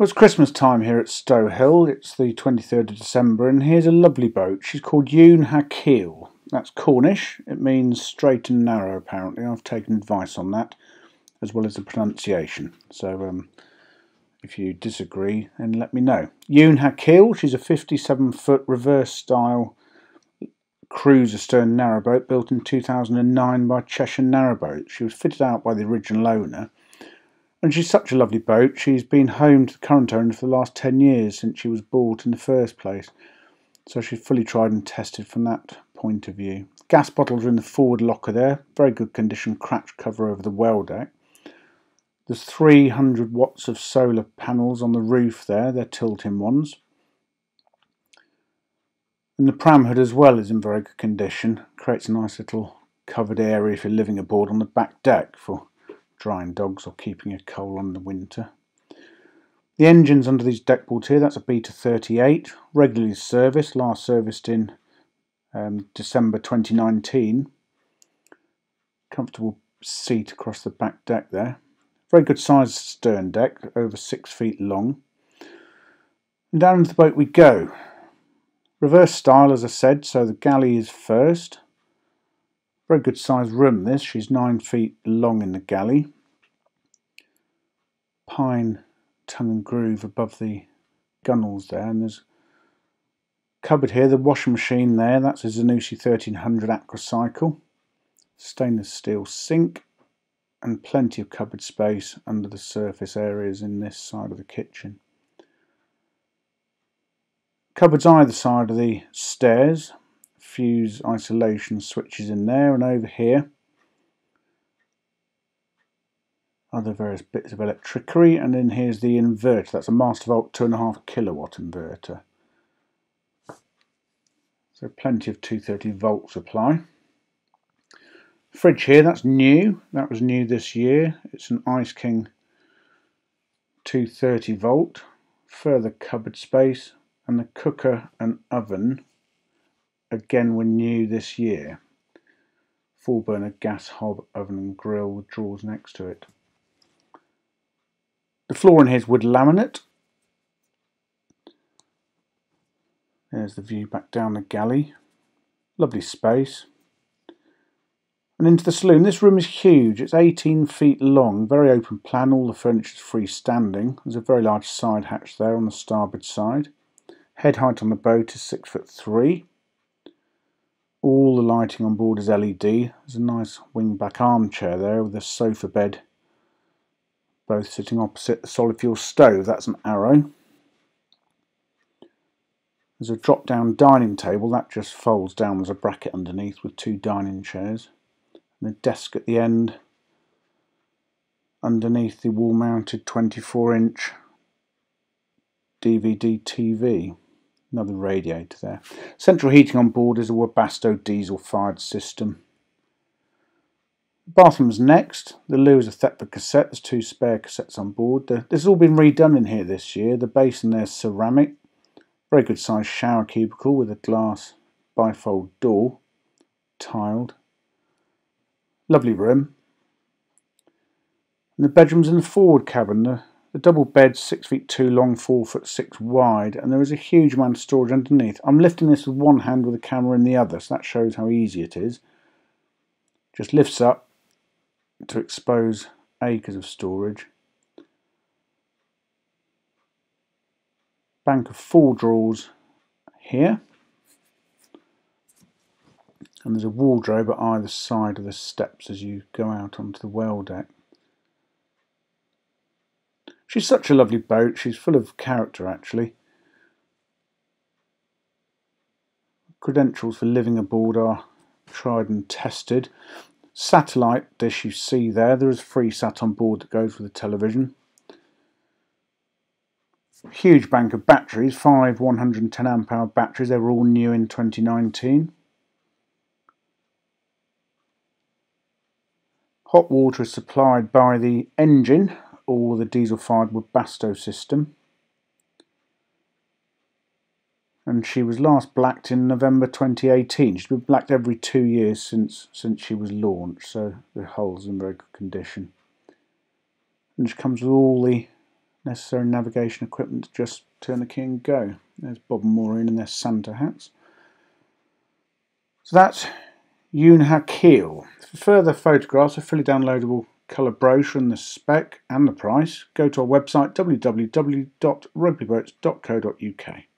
Well, it's Christmas time here at Stowe Hill. It's the 23rd of December, and here's a lovely boat. She's called Ewn ha Cul. That's Cornish. It means straight and narrow, apparently. I've taken advice on that, as well as the pronunciation. So, um, if you disagree, then let me know. Ewn ha Cul. She's a 57 foot reverse style cruiser stern narrowboat built in 2009 by Cheshire Narrowboat. She was fitted out by the original owner and she's such a lovely boat. She's been home to the current owner for the last 10 years since she was bought in the first place. So she's fully tried and tested from that point of view. Gas bottles are in the forward locker there. Very good condition cratch cover over the well deck. There's 300 watts of solar panels on the roof there. They're tilting ones. And the pram hood as well is in very good condition. Creates a nice little covered area if you're living aboard on the back deck for drying dogs or keeping a coal on the winter. The engines under these deck boards here, that's a Beta 38, regularly serviced, last serviced in um, December 2019. Comfortable seat across the back deck there. Very good sized stern deck, over six feet long. And down into the boat we go. Reverse style, as I said, so the galley is first. Very good sized room this, she's nine feet long in the galley. Pine tongue and groove above the gunnels there and there's cupboard here, the washing machine there, that's a Zanussi 1300 Aquacycle. Stainless steel sink and plenty of cupboard space under the surface areas in this side of the kitchen. Cupboards either side of the stairs fuse isolation switches in there and over here. Other various bits of electricity. And then here's the inverter. That's a Mastervolt 2.5 kilowatt inverter. So plenty of 230 volt supply. Fridge here that's new. That was new this year. It's an Ice King 230 volt. Further cupboard space. And the cooker and oven again were new this year. Four burner gas hob oven and grill with drawers next to it. The floor in here is wood laminate. There's the view back down the galley. Lovely space. And into the saloon. This room is huge. It's 18 feet long, very open plan. All the furniture is freestanding. There's a very large side hatch there on the starboard side. Head height on the boat is six foot three. All the lighting on board is LED. There's a nice wing-back armchair there with a sofa bed, both sitting opposite the solid fuel stove. That's an arrow. There's a drop-down dining table that just folds down. There's a bracket underneath with two dining chairs and a desk at the end. Underneath the wall-mounted 24-inch DVD TV. Another radiator there. Central heating on board is a Webasto diesel fired system. Bathroom's next. The loo is a Thetford cassette. There's two spare cassettes on board. this has all been redone in here this year. The basin there's ceramic. Very good sized shower cubicle with a glass bifold door. Tiled. Lovely room. And the bedroom's in the forward cabin. The the double bed, six feet two long, four foot six wide, and there is a huge amount of storage underneath. I'm lifting this with one hand with the camera in the other, so that shows how easy it is. Just lifts up to expose acres of storage. Bank of four drawers here. And there's a wardrobe at either side of the steps as you go out onto the well deck. She's such a lovely boat. She's full of character, actually. Credentials for living aboard are tried and tested. Satellite dish you see there. There is Freesat on board that goes with the television. Huge bank of batteries, five 110 amp hour batteries. They were all new in 2019. Hot water is supplied by the engine all the diesel fired with Basto system. And she was last blacked in November 2018. She's been blacked every two years since since she was launched, so the hull's in very good condition. And she comes with all the necessary navigation equipment to just turn the key and go. There's Bob and Maureen in their Santa hats. So that's Ewn Cul. For further photographs are fully downloadable calibration, the spec and the price, go to our website www.rugbyboats.co.uk.